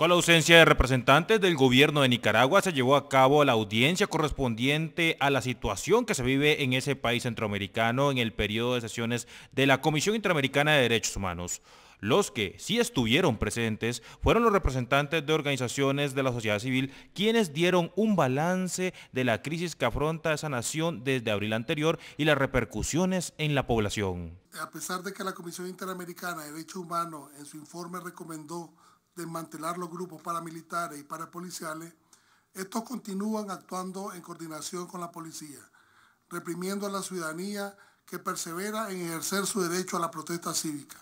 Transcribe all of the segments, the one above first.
Con la ausencia de representantes del gobierno de Nicaragua se llevó a cabo la audiencia correspondiente a la situación que se vive en ese país centroamericano en el periodo de sesiones de la Comisión Interamericana de Derechos Humanos. Los que sí estuvieron presentes fueron los representantes de organizaciones de la sociedad civil quienes dieron un balance de la crisis que afronta esa nación desde abril anterior y las repercusiones en la población. A pesar de que la Comisión Interamericana de Derechos Humanos en su informe recomendó desmantelar los grupos paramilitares y parapoliciales, estos continúan actuando en coordinación con la policía, reprimiendo a la ciudadanía que persevera en ejercer su derecho a la protesta cívica.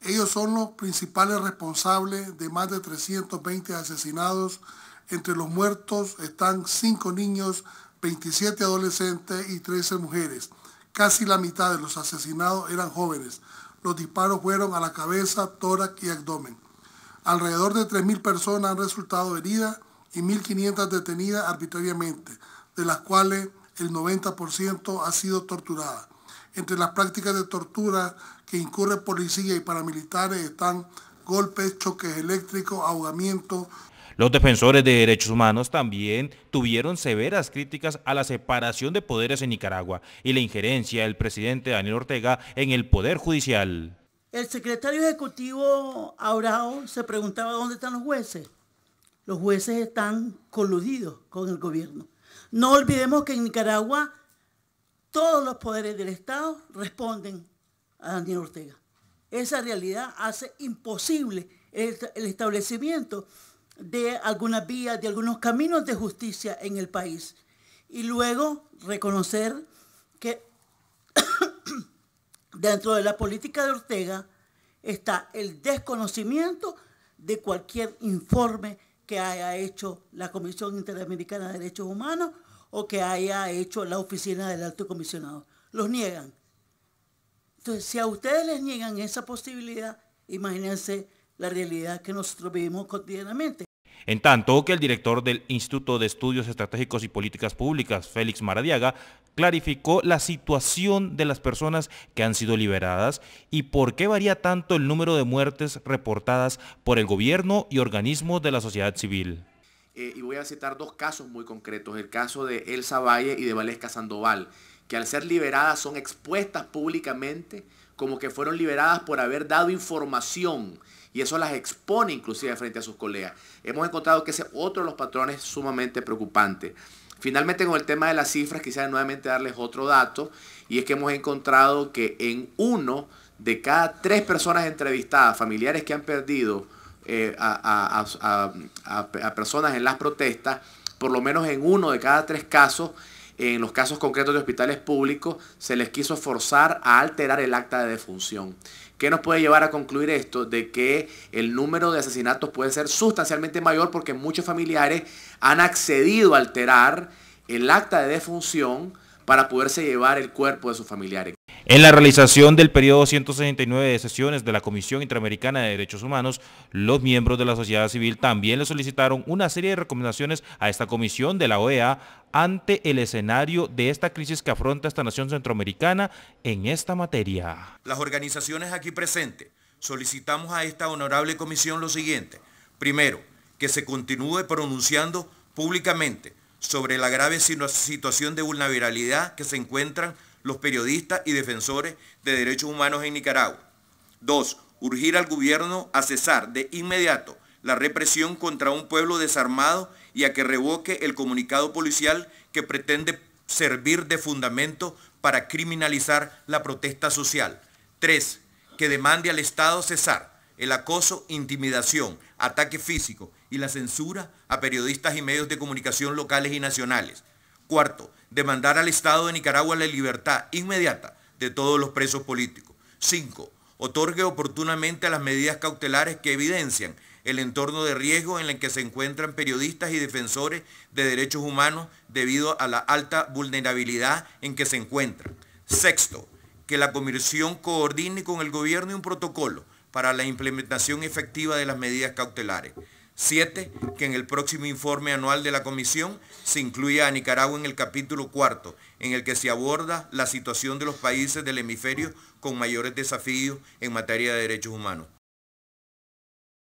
Ellos son los principales responsables de más de 320 asesinados. Entre los muertos están 5 niños, 27 adolescentes y 13 mujeres. Casi la mitad de los asesinados eran jóvenes. Los disparos fueron a la cabeza, tórax y abdomen. Alrededor de 3.000 personas han resultado heridas y 1.500 detenidas arbitrariamente, de las cuales el 90% ha sido torturada. Entre las prácticas de tortura que incurre policía y paramilitares están golpes, choques eléctricos, ahogamiento. Los defensores de derechos humanos también tuvieron severas críticas a la separación de poderes en Nicaragua y la injerencia del presidente Daniel Ortega en el poder judicial. El secretario ejecutivo Aurao se preguntaba dónde están los jueces. Los jueces están coludidos con el gobierno. No olvidemos que en Nicaragua todos los poderes del Estado responden a Daniel Ortega. Esa realidad hace imposible el, establecimiento de algunas vías, de algunos caminos de justicia en el país. Y luego reconocer que Dentro de la política de Ortega está el desconocimiento de cualquier informe que haya hecho la Comisión Interamericana de Derechos Humanos o que haya hecho la Oficina del Alto Comisionado. Los niegan. Entonces, si a ustedes les niegan esa posibilidad, imagínense la realidad que nosotros vivimos cotidianamente. En tanto que el director del Instituto de Estudios Estratégicos y Políticas Públicas, Félix Maradiaga, clarificó la situación de las personas que han sido liberadas y por qué varía tanto el número de muertes reportadas por el gobierno y organismos de la sociedad civil. Eh, y voy a citar dos casos muy concretos, el caso de Elsa Valle y de Valesca Sandoval, que al ser liberadas son expuestas públicamente como que fueron liberadas por haber dado información y eso las expone inclusive frente a sus colegas. Hemos encontrado que ese es otro de los patrones sumamente preocupantes. Finalmente con el tema de las cifras quisiera nuevamente darles otro dato y es que hemos encontrado que en uno de cada tres personas entrevistadas, familiares que han perdido eh, a personas en las protestas, por lo menos en uno de cada tres casos, en los casos concretos de hospitales públicos, se les quiso forzar a alterar el acta de defunción. ¿Qué nos puede llevar a concluir esto? De que el número de asesinatos puede ser sustancialmente mayor porque muchos familiares han accedido a alterar el acta de defunción para poderse llevar el cuerpo de sus familiares. En la realización del periodo 169 de sesiones de la Comisión Interamericana de Derechos Humanos, los miembros de la sociedad civil también le solicitaron una serie de recomendaciones a esta comisión de la OEA ante el escenario de esta crisis que afronta esta nación centroamericana en esta materia. Las organizaciones aquí presentes solicitamos a esta honorable comisión lo siguiente. Primero, que se continúe pronunciando públicamente sobre la grave situación de vulnerabilidad que se encuentran los periodistas y defensores de derechos humanos en Nicaragua. Dos, urgir al gobierno a cesar de inmediato la represión contra un pueblo desarmado y a que revoque el comunicado policial que pretende servir de fundamento para criminalizar la protesta social. Tres, que demande al Estado cesar el acoso, intimidación, ataque físico y la censura a periodistas y medios de comunicación locales y nacionales. Cuarto, demandar al Estado de Nicaragua la libertad inmediata de todos los presos políticos. Cinco, otorgue oportunamente las medidas cautelares que evidencian el entorno de riesgo en el que se encuentran periodistas y defensores de derechos humanos debido a la alta vulnerabilidad en que se encuentran. Sexto, que la Comisión coordine con el gobierno un protocolo para la implementación efectiva de las medidas cautelares. Siete, que en el próximo informe anual de la Comisión se incluya a Nicaragua en el capítulo cuarto, en el que se aborda la situación de los países del hemisferio con mayores desafíos en materia de derechos humanos.